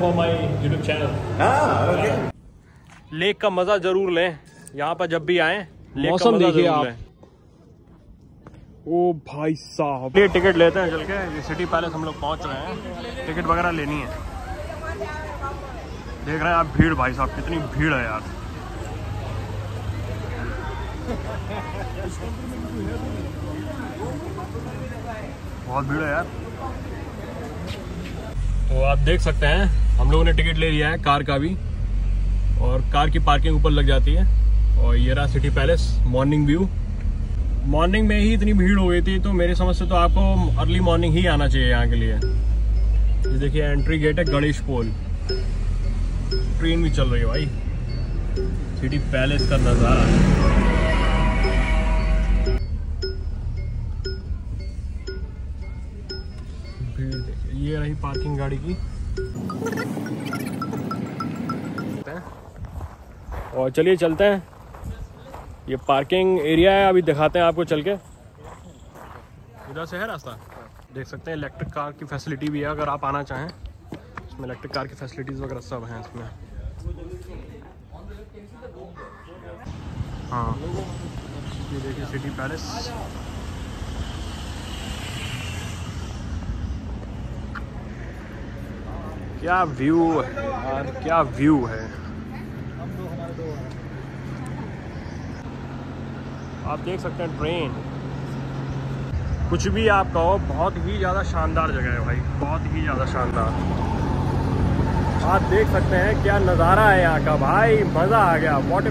for my YouTube channel. हाँ okay lake का मज़ा ज़रूर लें। यहाँ पर जब भी आए मौसम देखिए आप। ओ भाई साहब। ये टिकट लेते हैं चल के ये सिटी पैलेस हम लोग पहुँच रहे हैं। टिकट वगैरह लेनी है। देख रहे हैं आप भीड़ भाई साहब कितनी भीड़ है यार। बहुत भीड़ है यार। तो आप देख सकते हैं हम लोगों ने टिकट ले लिया है कार का भी। और कार की पार्किंग ऊपर लग जाती है। और ये रहा city palace, morning view. Morning में ही इतनी भीड़ हो गई थी तो मेरी समझ से तो आपको अर्ली मॉर्निंग ही आना चाहिए यहाँ के लिए। ये देखिए, एंट्री गेट है गणेश पोल। ट्रेन भी चल रही है भाई। सिटी पैलेस का नज़ारा। ये रही पार्किंग गाड़ी की। और चलिए चलते हैं। ये पार्किंग एरिया है, अभी दिखाते हैं आपको चल के। इधर से है रास्ता? देख सकते हैं इलेक्ट्रिक कार की फैसिलिटी भी है, अगर आप आना चाहें। इसमें इलेक्ट्रिक कार की फैसिलिटीज़ वगैरह सब हैं इसमें। हाँ। ये देखिए सिटी पैलेस क्या व्यू है? यार क्या व्यू है? आप देख सकते हैं ट्रेन कुछ भी आप कहो, बहुत ही ज़्यादा शानदार जगह है भाई। बहुत ही ज़्यादा शानदार। आप देख सकते हैं क्या नज़ारा है यहाँ का। भाई, मज़ा आ गया। वाटर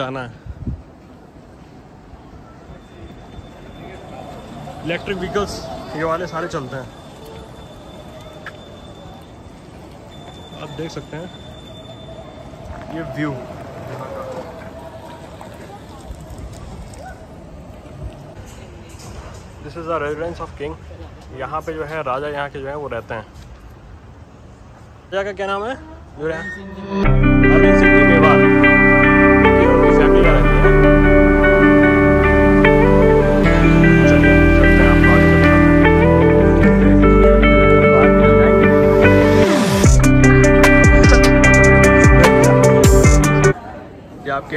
जाना है। इलेक्ट्रिक व्हीकल्स ये वाले सारे चलते हैं। आप देख सकते हैं। ये view this is the residence of king यहाँ पे जो है, राजा यहाँ के जो है, वो रहते हैं। राजा का क्या नाम है? जो रहा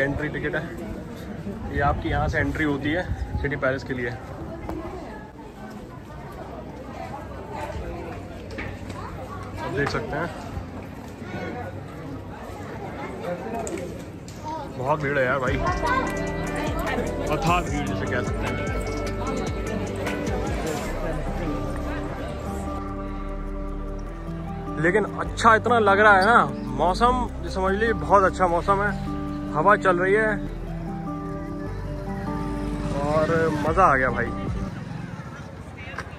एंट्री टिकट है। ये आपकी यहाँ से एंट्री होती है सिटी पैलेस के लिए। आप देख सकते हैं। बहुत भीड़ है यार भाई। अथाह भीड़ जिसे कह सकते हैं। लेकिन अच्छा इतना लग रहा है ना, मौसम समझ लीजिए, बहुत अच्छा मौसम है। हवा चल रही है। और मज़ा आ गया भाई।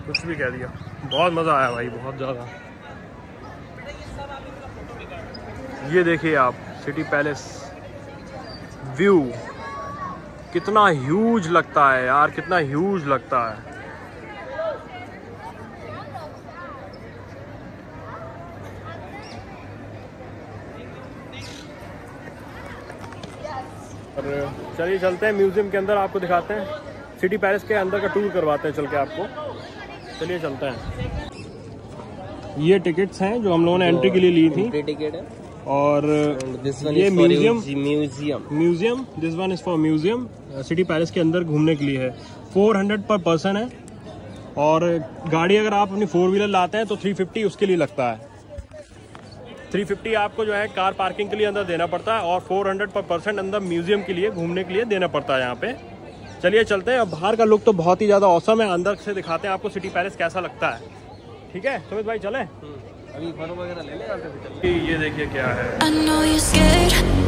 कुछ भी कह दिया। बहुत मज़ा आया भाई, बहुत ज़्यादा। ये देखिए आप, सिटी पैलेस। व्यू कितना ह्यूज लगता है यार, कितना ह्यूज लगता है। और चलिए चलते हैं म्यूज़ियम के अंदर आपको दिखाते हैं। सिटी पैलेस के अंदर का टूर करवाते हैं चल के आपको। चलिए चलते हैं। ये टिकट्स हैं जो हम लोगों ने एंट्री के लिए ली थी। टिकट है। और ये museum museum museum this one is for museum city palace के अंदर घूमने के लिए है। 400 पर पर्सन है। और गाड़ी अगर आप अपनी फोर व्हीलर लाते हैं तो 350 उसके लिए लगता है। 350 आपको जो है कार पार्किंग के लिए अंदर देना पड़ता है और 400 पर परसेंट अंदर म्यूज़ियम के लिए घूमने के लिए देना पड़ता है यहाँ पे। चलिए चलते हैं। अब बाहर का लुक तो बहुत ही ज़्यादा औसम है। अंदर से दिखाते हैं आपको सिटी पैलेस कैसा लगता है। ठीक है? सुमित भाई चले? अभी फ़ोटो वगैरह ले ले ये देखिए क्या है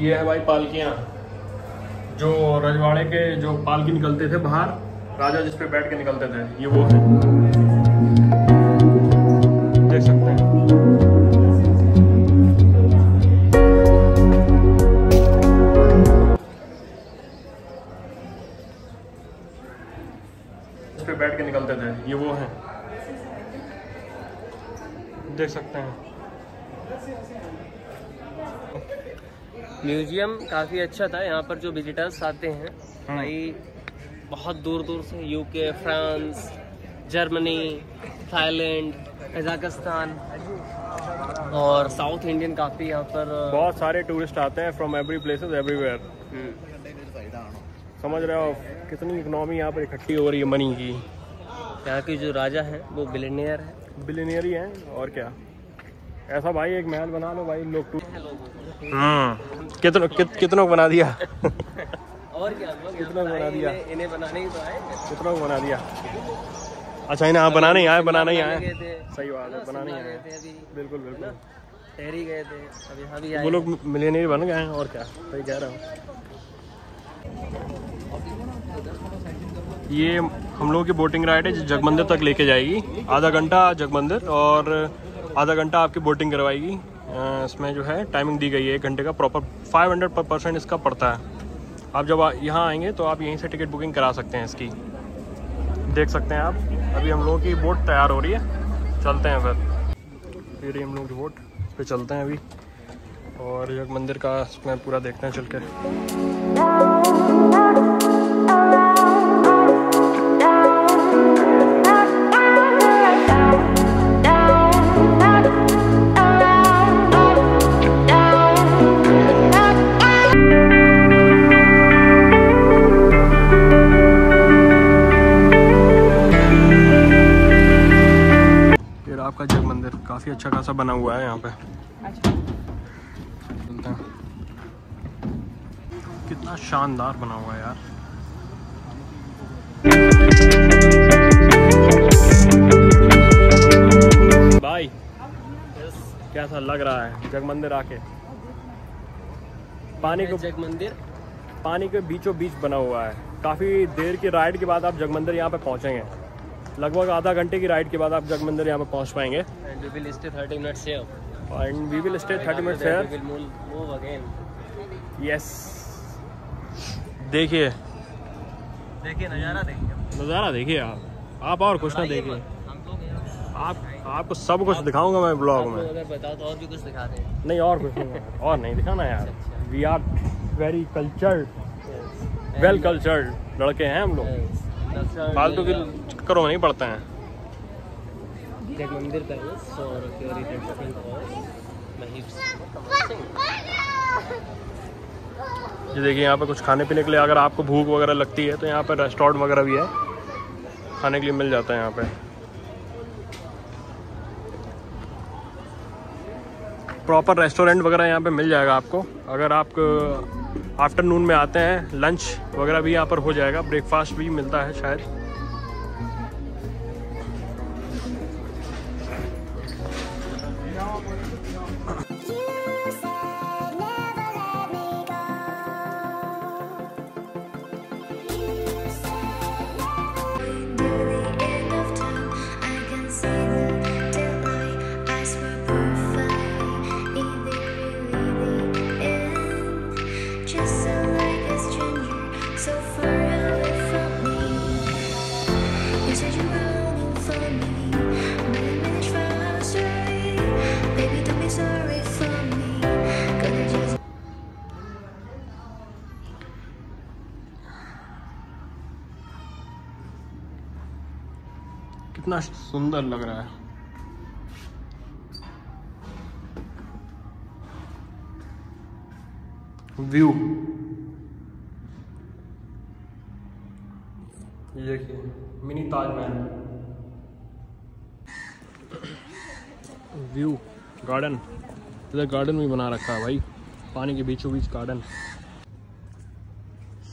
ये है भाई पालकियाँ। जो रजवाड़े के जो पालकी निकलते थे बाहर, राजा जिस पे बैठ के निकलते थे, ये वो है देख सकते हैं। बैठ के निकलते थे, ये वो है। देख सकते हैं। म्यूज़ियम काफ़ी अच्छा था यहाँ पर जो विजिटर्स आते हैं हम्म। भाई बहुत दूर दूर से UK France Germany Thailand Kazakhstan और साउथ इंडियन काफ़ी यहाँ पर बहुत सारे टूरिस्ट आते हैं फ्रॉम एवरी प्लेसेस एवरीवेयर समझ रहे हो कितनी इकोनॉमी यहाँ पर इकट्ठी हो रही है मनी की। यहाँ के जो राजा हैं वो बिलेनियर है। बिलियनियर ही हैं और क्या? ऐसा भाई एक महल बना लो भाई लोग टूर हम्म। कितनों कित, कितनों को बना दिया? और क्या कितना बना दिया? इन्हें, बनाने ही तो आए। कितनों को बना दिया? अच्छा इन्हें हाँ बनाने आए बनाने ही आए। सही बात है बनाने ही आए। अभी। बिल्कुल बिल्कुल। ठहरी गए थे अब यहाँ भी आए। वो लोग मिलियनियर बन गए हैं और क्या? सही कह रहा हूँ। ये हम लोगों की बोटिंग राइड है जो जगमंदिर तक लेके जाएगी। आधा घंटा जगमंदिर और आधा घंटा आपकी बोटिंग करवाएगी। इसमें जो है टाइमिंग दी गई है एक घंटे का। प्रॉपर 500 पर परसेंट इसका पड़ता है। आप जब यहाँ आएँगे तो आप यहीं से टिकट बुकिंग करा सकते हैं इसकी। देख सकते हैं आप। अभी हम लोगों की बोट तैयार हो रही है। चलते हैं फिर। फिर हम लोग की बोट इस पर चलते हैं अभी। और जग मंदिर का इसमें पूरा देखते हैं चल के। आपका जग मंदिर काफ़ी अच्छा खासा बना हुआ है यहाँ पे। हैं। कितना शानदार बना हुआ है यार। भाई कैसा लग रहा है? जग मंदिर आके। पानी को जग मंदिर। पानी के बीचों बीच बना हुआ है। काफ़ी देर की राइड के बाद आप जग मंदिर यहाँ पे पहुँचेंगे। लगभग आधा घंटे की राइड के बाद आप जग मंदिर यहाँ पे पहुँच पाएँगे। And we will stay 30 minutes here. And we will stay thirty minutes Then we will move, move again. Yes देखिए। देखिए नज़ारा देखिए। नज़ारा देखिए आप। आप और कुछ ना देखिए। आप आपको सब कुछ दिखाऊँगा मैं ब्लॉग में। अगर बताओ तो और भी कुछ दिखा दें। नहीं और कुछ नहीं और नहीं दिखाना यार। We are very cultured well cultured लड़के हैं हम लोग। फालतू की. चक्करों में नहीं पड़ते हैं। मंदिर महीप ये देखिए यहाँ पे कुछ खाने पीने के लिए अगर आपको भूख वगैरह लगती है तो यहाँ पे रेस्टोरेंट वगैरह भी है। खाने के लिए मिल जाता है यहाँ पे। प्रॉपर रेस्टोरेंट वगैरह यहाँ पे मिल जाएगा आपको। अगर आप आफ्टरनून में आते हैं लंच वगैरह भी यहाँ पर हो जाएगा। ब्रेकफास्ट भी मिलता है शायद। कितना सुंदर लग रहा है। व्यू ये देखिए मिनी ताजमहल। View garden. इधर गार्डन भी बना रखा है भाई। पानी के बीचों बीच गार्डन।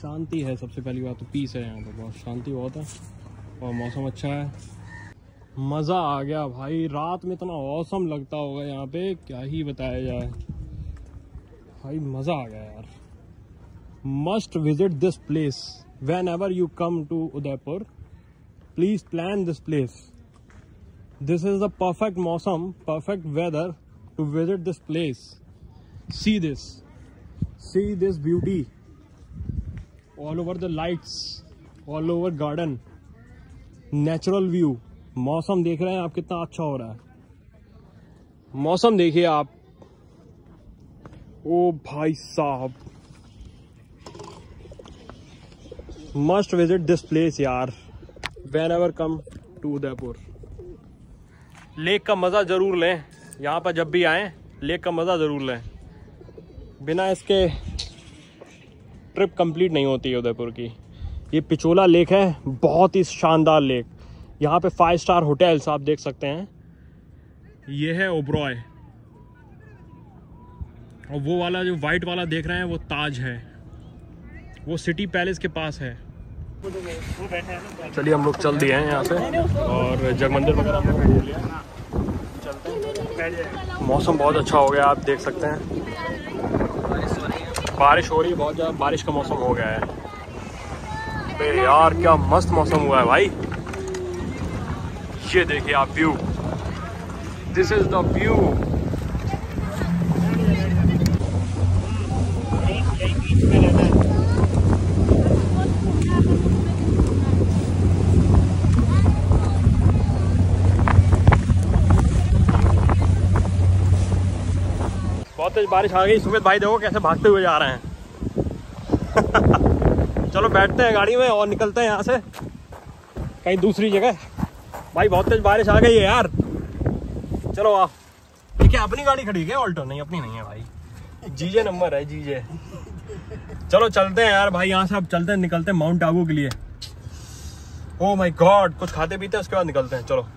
शांति है सबसे पहली बात तो पीस है यहाँ पर बहुत शांति बहुत है। और मौसम अच्छा है। मज़ा आ गया भाई, रात में इतना औसम लगता होगा यहाँ पे, क्या ही बताया जाए। भाई मज़ा आ गया यार। Must visit this place whenever you come to Udaipur please plan this place this is the perfect मौसम perfect weather to visit this place see this see this beauty all over the lights all over garden natural view मौसम देख रहे हैं आप, कितना अच्छा हो रहा है। मौसम देखिए आप। ओ भाई साहब। मस्ट विज़िट दिस प्लेस यार। Whenever come to Udaipur lake का मज़ा ज़रूर लें। यहाँ पर जब भी आए, लेक का मज़ा ज़रूर लें। बिना इसके ट्रिप कंप्लीट नहीं होती है उदयपुर की। ये पिचोला लेक है, बहुत ही शानदार लेक। यहाँ पे फाइव स्टार होटल्स आप देख सकते हैं। ये है ओब्रॉय और वो वाला जो वाइट वाला देख रहे हैं, वो ताज है। वो सिटी पैलेस के पास है। चलिए हम लोग चल दिए हैं यहाँ से। और जग मंदिर वगैरह लिया। मौसम बहुत अच्छा हो गया, आप देख सकते हैं। बारिश हो रही है, बहुत ज़्यादा बारिश का मौसम हो गया है। अबे यार, क्या मस्त मौसम हुआ है भाई। ये देखिए आप view. This is the view तेज बारिश आ गई। सुमित भाई देखो कैसे भागते हुए जा रहे हैं। चलो बैठते हैं गाड़ी में और निकलते हैं यहाँ से। कहीं दूसरी जगह। भाई बहुत तेज बारिश आ गई है यार। चलो आप ये क्या अपनी गाड़ी खड़ी है ऑल्टो नहीं, अपनी नहीं है भाई। जीजे नंबर है, जीजे। चलो चलते हैं यार भाई, यहाँ से अब चलते हैं, निकलते हैं माउंट आबू के लिए। ओ माय गॉड कुछ खाते पीते हैं, उसके बाद निकलते हैं। चलो।